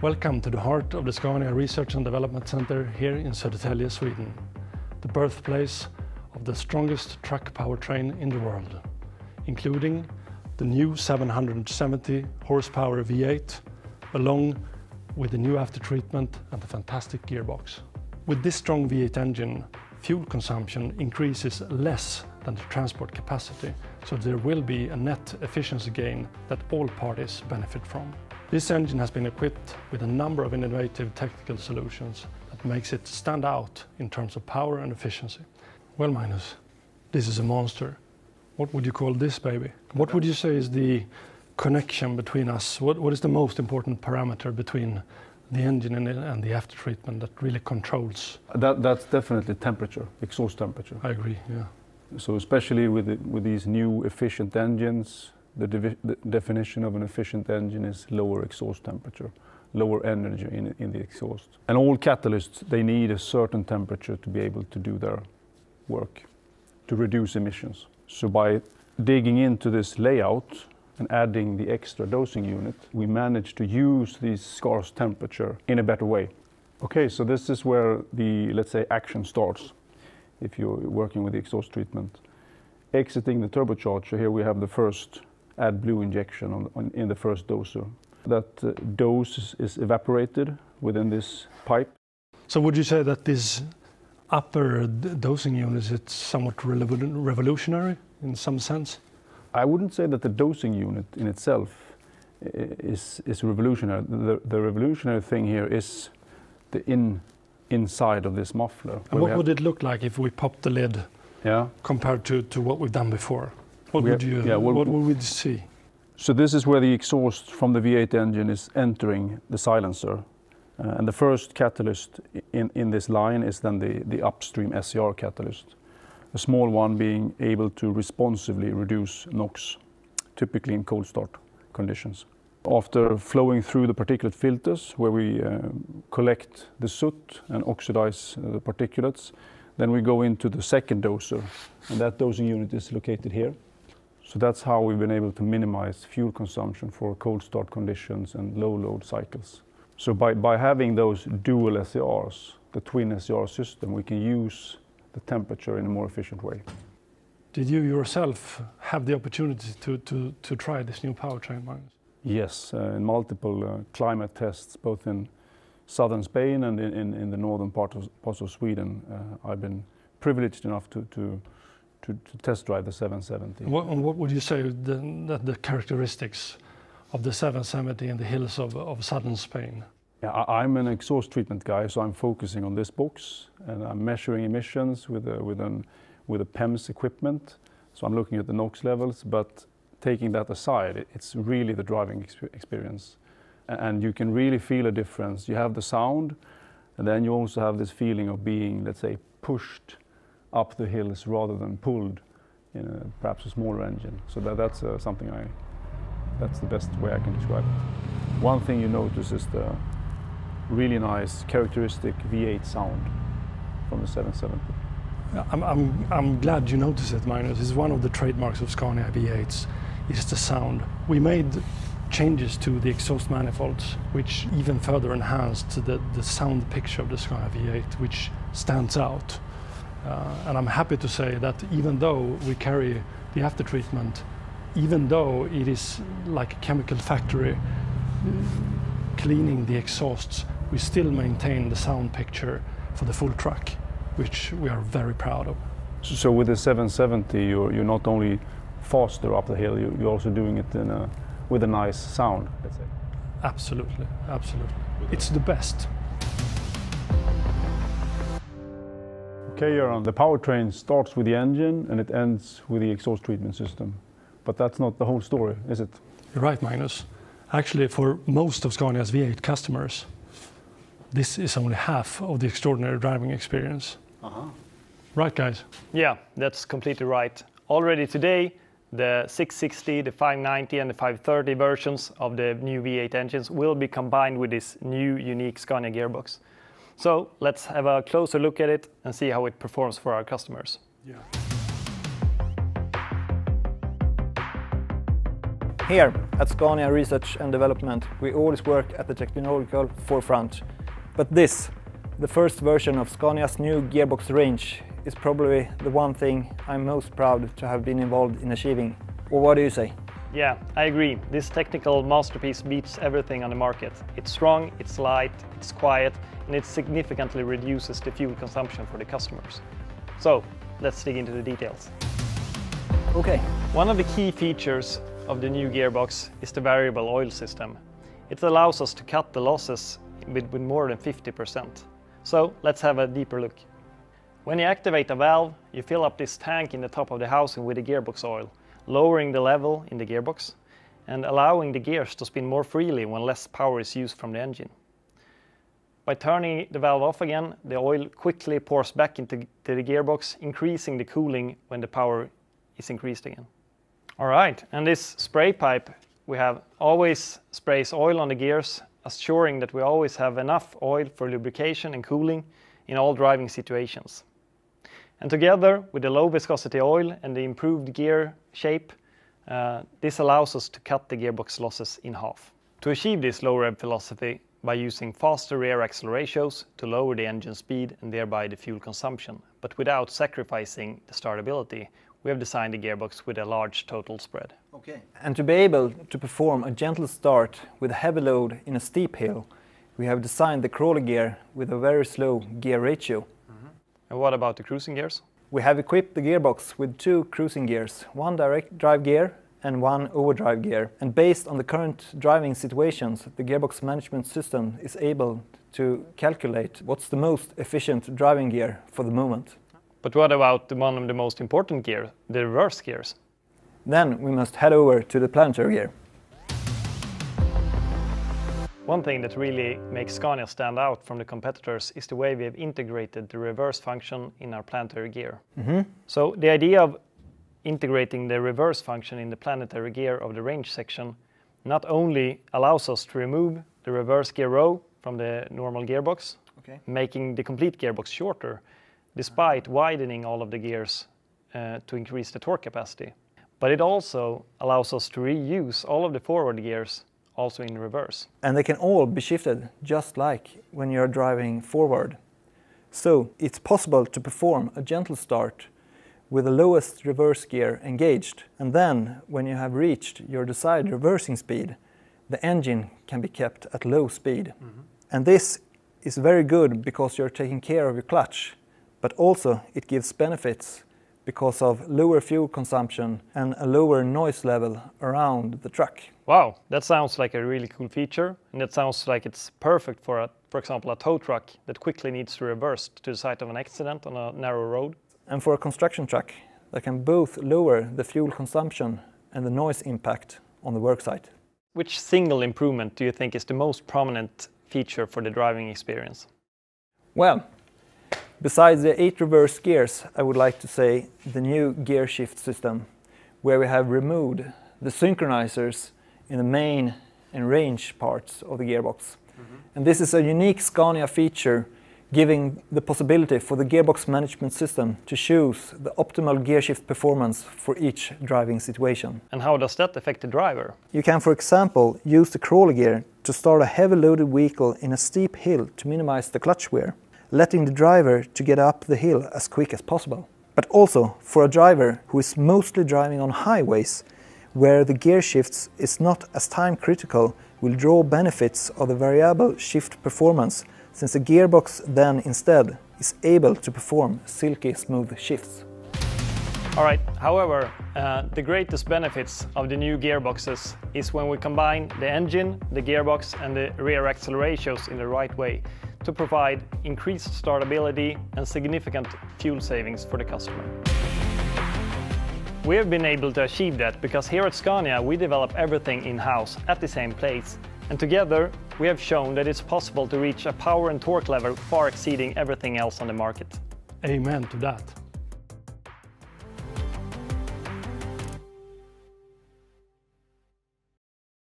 Welcome to the heart of the Scania Research and Development Center here in Södertälje, Sweden, the birthplace of the strongest truck powertrain in the world, including the new 770 horsepower V8, along with the new aftertreatment and the fantastic gearbox. With this strong V8 engine, fuel consumption increases less than the transport capacity, so there will be a net efficiency gain that all parties benefit from. This engine has been equipped with a number of innovative technical solutions that makes it stand out in terms of power and efficiency. Well, Magnus, this is a monster. What would you call this baby? What would you say is the connection between us? What, what is the most important parameter between the engine and, and the after treatment that really controls? That, that's definitely temperature, exhaust temperature. I agree, yeah. So especially with, the, with these new efficient engines, the, the, definition of an efficient engine is lower exhaust temperature, lower energy in, in the exhaust. And all catalysts, they need a certain temperature to be able to do their work, to reduce emissions. So by digging into this layout, and adding the extra dosing unit, we managed to use this scarce temperature in a better way. Okay, so this is where the, let's say, action starts if you're working with the exhaust treatment. Exiting the turbocharger, here we have the first AdBlue injection on, on, in the first doser. That uh, dose is, is evaporated within this pipe. So would you say that this upper dosing unit is somewhat revolutionary in some sense? I wouldn't say that the dosing unit in itself is, is revolutionary. The, the revolutionary thing here is the in, inside of this muffler. And what would it look like if we popped the lid yeah. compared to, to what we've done before? What we would you yeah, well, what would we see? So this is where the exhaust from the V8 engine is entering the silencer. Uh, and the first catalyst in, in this line is then the, the upstream SCR catalyst a small one being able to responsively reduce NOx, typically in cold start conditions. After flowing through the particulate filters, where we uh, collect the soot and oxidize uh, the particulates, then we go into the second doser, and that dosing unit is located here. So that's how we've been able to minimize fuel consumption for cold start conditions and low load cycles. So by, by having those dual SCRs, the twin SCR system, we can use the temperature in a more efficient way. Did you yourself have the opportunity to, to, to try this new powertrain, Magnus? Yes, uh, in multiple uh, climate tests, both in southern Spain and in, in, in the northern part of, parts of Sweden. Uh, I've been privileged enough to, to, to, to test drive the 770. What, what would you say the, the characteristics of the 770 in the hills of, of southern Spain? Yeah, I'm an exhaust treatment guy, so I'm focusing on this box and I'm measuring emissions with a, with an with a PEMS equipment. So I'm looking at the NOx levels, but taking that aside, it's really the driving experience. And you can really feel a difference. You have the sound, and then you also have this feeling of being, let's say, pushed up the hills rather than pulled in a, perhaps a smaller engine. So that, that's uh, something I, that's the best way I can describe it. One thing you notice is the really nice characteristic V8 sound from the 770. I'm, I'm, I'm glad you noticed it, Magnus. It's one of the trademarks of Scania V8s, is the sound. We made changes to the exhaust manifolds, which even further enhanced the, the sound picture of the Scania V8, which stands out. Uh, and I'm happy to say that even though we carry the after treatment, even though it is like a chemical factory cleaning the exhausts, we still maintain the sound picture for the full truck, which we are very proud of. So with the 770, you're, you're not only faster up the hill, you're, you're also doing it in a, with a nice sound, let's say. Absolutely, absolutely. It's the best. Okay, Göran, the powertrain starts with the engine and it ends with the exhaust treatment system. But that's not the whole story, is it? You're right, Magnus. Actually, for most of Scania's V8 customers, this is only half of the extraordinary driving experience. Uh-huh. Right, guys? Yeah, that's completely right. Already today, the 660, the 590, and the 530 versions of the new V8 engines will be combined with this new unique Scania gearbox. So let's have a closer look at it and see how it performs for our customers. Yeah. Here at Scania Research and Development, we always work at the technological forefront. But this, the first version of Scania's new gearbox range, is probably the one thing I'm most proud to have been involved in achieving. Or what do you say? Yeah, I agree. This technical masterpiece beats everything on the market. It's strong, it's light, it's quiet, and it significantly reduces the fuel consumption for the customers. So, let's dig into the details. Okay. One of the key features of the new gearbox is the variable oil system. It allows us to cut the losses with, with more than 50%. So, let's have a deeper look. When you activate a valve, you fill up this tank in the top of the housing with the gearbox oil lowering the level in the gearbox and allowing the gears to spin more freely when less power is used from the engine. By turning the valve off again, the oil quickly pours back into the gearbox, increasing the cooling when the power is increased again. All right, and this spray pipe we have always sprays oil on the gears, assuring that we always have enough oil for lubrication and cooling in all driving situations. And together with the low viscosity oil and the improved gear shape, uh, this allows us to cut the gearbox losses in half. To achieve this low rev philosophy by using faster rear axle ratios to lower the engine speed and thereby the fuel consumption, but without sacrificing the startability, we have designed the gearbox with a large total spread. Okay. And to be able to perform a gentle start with a heavy load in a steep hill, we have designed the crawler gear with a very slow gear ratio and what about the cruising gears? We have equipped the gearbox with two cruising gears, one direct drive gear and one overdrive gear. And based on the current driving situations, the gearbox management system is able to calculate what's the most efficient driving gear for the moment. But what about the one of the most important gear, the reverse gears? Then we must head over to the planetary gear. One thing that really makes Scania stand out from the competitors is the way we have integrated the reverse function in our planetary gear. Mm -hmm. So the idea of integrating the reverse function in the planetary gear of the range section not only allows us to remove the reverse gear row from the normal gearbox, okay. making the complete gearbox shorter, despite widening all of the gears uh, to increase the torque capacity. But it also allows us to reuse all of the forward gears also in reverse. And they can all be shifted just like when you're driving forward. So it's possible to perform a gentle start with the lowest reverse gear engaged. And then when you have reached your desired reversing speed, the engine can be kept at low speed. Mm -hmm. And this is very good because you're taking care of your clutch, but also it gives benefits because of lower fuel consumption and a lower noise level around the truck. Wow, that sounds like a really cool feature, and it sounds like it's perfect for, a, for example, a tow truck that quickly needs to reverse to the site of an accident on a narrow road. And for a construction truck that can both lower the fuel consumption and the noise impact on the worksite. Which single improvement do you think is the most prominent feature for the driving experience? Well, Besides the eight reverse gears, I would like to say the new gear shift system, where we have removed the synchronizers in the main and range parts of the gearbox. Mm -hmm. And this is a unique Scania feature giving the possibility for the gearbox management system to choose the optimal gear shift performance for each driving situation. And how does that affect the driver? You can, for example, use the crawler gear to start a heavy loaded vehicle in a steep hill to minimize the clutch wear letting the driver to get up the hill as quick as possible. But also for a driver who is mostly driving on highways, where the gear shifts is not as time critical, will draw benefits of the variable shift performance, since the gearbox then instead is able to perform silky smooth shifts. Alright, however, uh, the greatest benefits of the new gearboxes is when we combine the engine, the gearbox and the rear axle ratios in the right way to provide increased startability and significant fuel savings for the customer. We have been able to achieve that because here at Scania we develop everything in-house at the same place and together we have shown that it's possible to reach a power and torque level far exceeding everything else on the market. Amen to that.